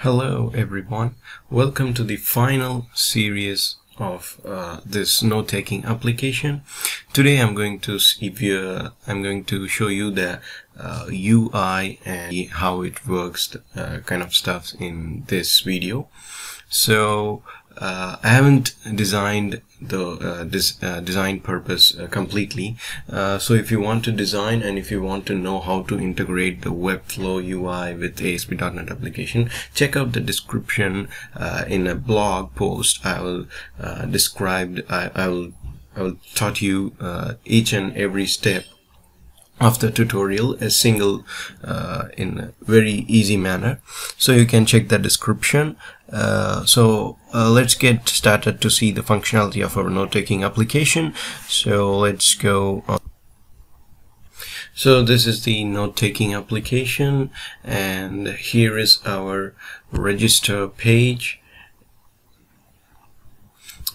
Hello everyone, welcome to the final series of uh, this note-taking application. Today I'm going to give you, uh, I'm going to show you the uh, UI and how it works uh, kind of stuff in this video. So uh, I haven't designed the uh, this uh, design purpose uh, completely. Uh, so if you want to design and if you want to know how to integrate the webflow UI with ASP.NET application check out the description uh, in a blog post. I will describe I, I, will I will taught you each and every step of the tutorial a single uh, in a very easy manner. So you can check the description. Uh, so uh, let's get started to see the functionality of our note-taking application. So let's go on. so this is the note-taking application and here is our register page.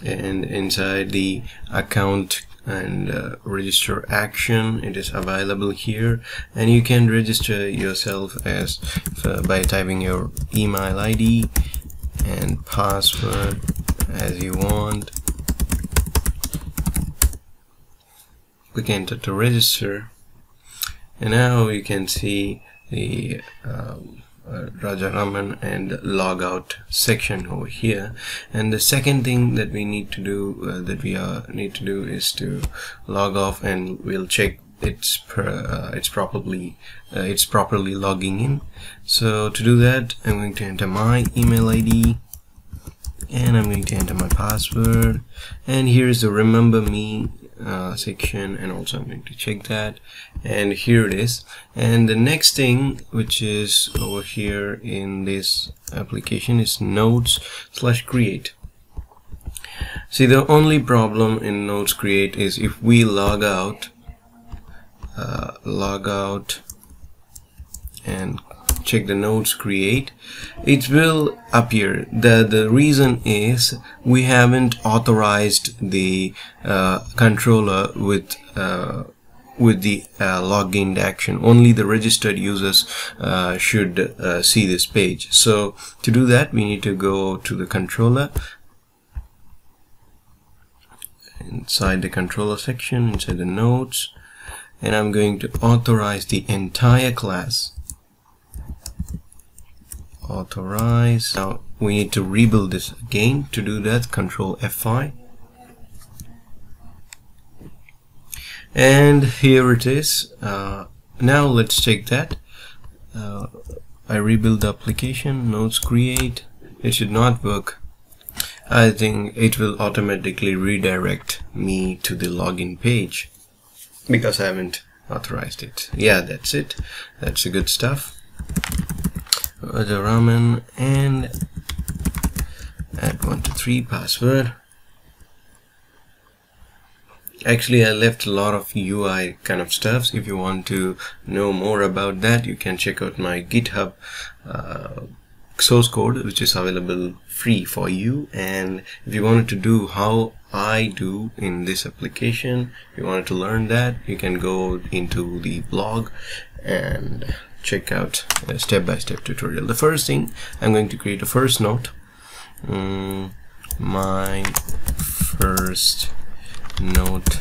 And inside the account and uh, register action it is available here. And you can register yourself as uh, by typing your email ID and password as you want. Click enter to register. And now you can see the um, uh, Rajaraman and logout section over here. And the second thing that we need to do uh, that we uh, need to do is to log off and we'll check it's uh, it's properly uh, it's properly logging in. So to do that I'm going to enter my email ID and I'm going to enter my password. And here is the remember me uh, section and also I'm going to check that. And here it is. And the next thing which is over here in this application is notes slash create. See the only problem in notes create is if we log out uh, log out and check the notes create it will appear. The the reason is we haven't authorized the uh, controller with uh, with the uh, login action. Only the registered users uh, should uh, see this page. So to do that we need to go to the controller. Inside the controller section inside the notes and I'm going to authorize the entire class. Authorize. Now we need to rebuild this again to do that. Control F5 and here it is. Uh, now let's take that. Uh, I rebuild the application. Notes create. It should not work. I think it will automatically redirect me to the login page because I haven't authorized it. Yeah that's it. That's the good stuff. The ramen and add one to three password. Actually I left a lot of UI kind of stuff if you want to know more about that you can check out my github uh, source code which is available free for you and if you wanted to do how I do in this application if you wanted to learn that you can go into the blog and check out a step-by-step -step tutorial. The first thing, I'm going to create a first note. Mm, my first note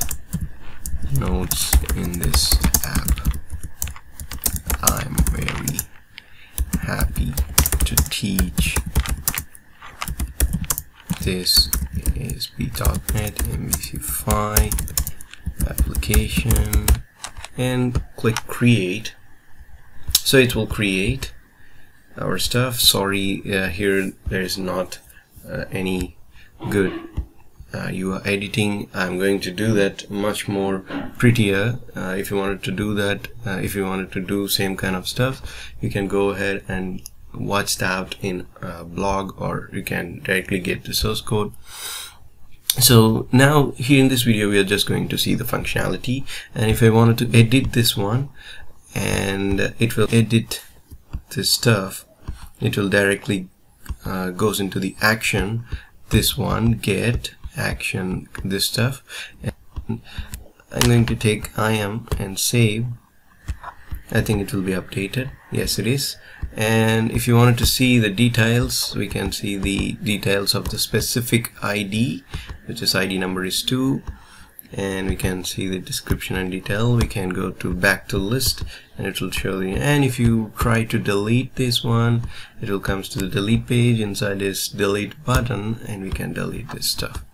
notes in this app. I'm very happy to teach this is B.NET MVC5 application and click create. So it will create our stuff. Sorry uh, here there is not uh, any good uh, you are editing. I'm going to do that much more prettier uh, if you wanted to do that uh, if you wanted to do same kind of stuff you can go ahead and watch out in a blog or you can directly get the source code. So now here in this video we are just going to see the functionality. And if I wanted to edit this one and it will edit this stuff it will directly uh, goes into the action. This one get action this stuff. And I'm going to take I am and save. I think it will be updated yes it is. And if you wanted to see the details we can see the details of the specific ID which is ID number is 2 and we can see the description and detail. We can go to back to list and it will show you and if you try to delete this one it will comes to the delete page. Inside this delete button and we can delete this stuff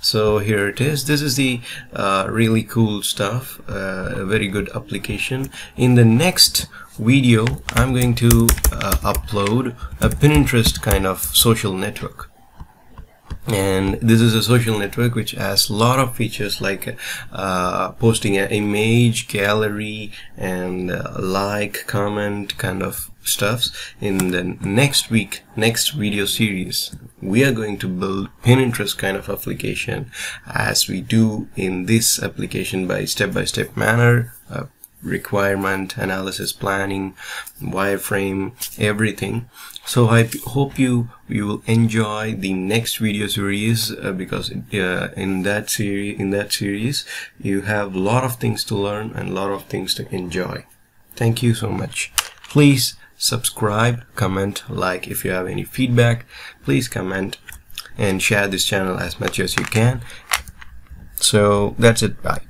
so here it is. This is the uh, really cool stuff uh, a very good application. In the next video I'm going to uh, upload a Pinterest kind of social network. And this is a social network which has a lot of features like uh, posting an image gallery and uh, like comment kind of stuffs in the next week next video series we are going to build Pinterest kind of application as we do in this application by step-by-step -step manner uh, requirement analysis planning wireframe everything. So I hope you you will enjoy the next video series uh, because uh, in that series in that series you have a lot of things to learn and a lot of things to enjoy. Thank you so much. Please subscribe comment like if you have any feedback. Please comment and share this channel as much as you can. So that's it. Bye